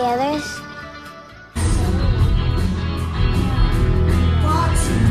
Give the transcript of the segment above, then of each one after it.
The others? Watching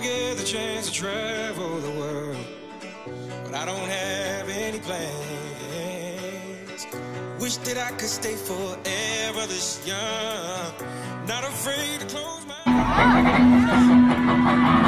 I get the chance to travel the world. But I don't have any plans. Wish that I could stay forever this young. Not afraid to close my Hey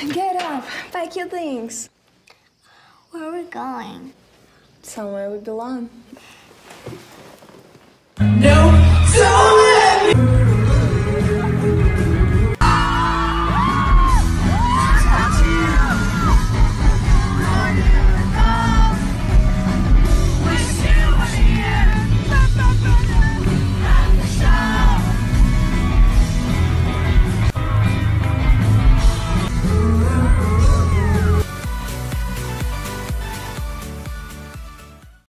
Get up, pack your things. Where are we going? Somewhere we belong. No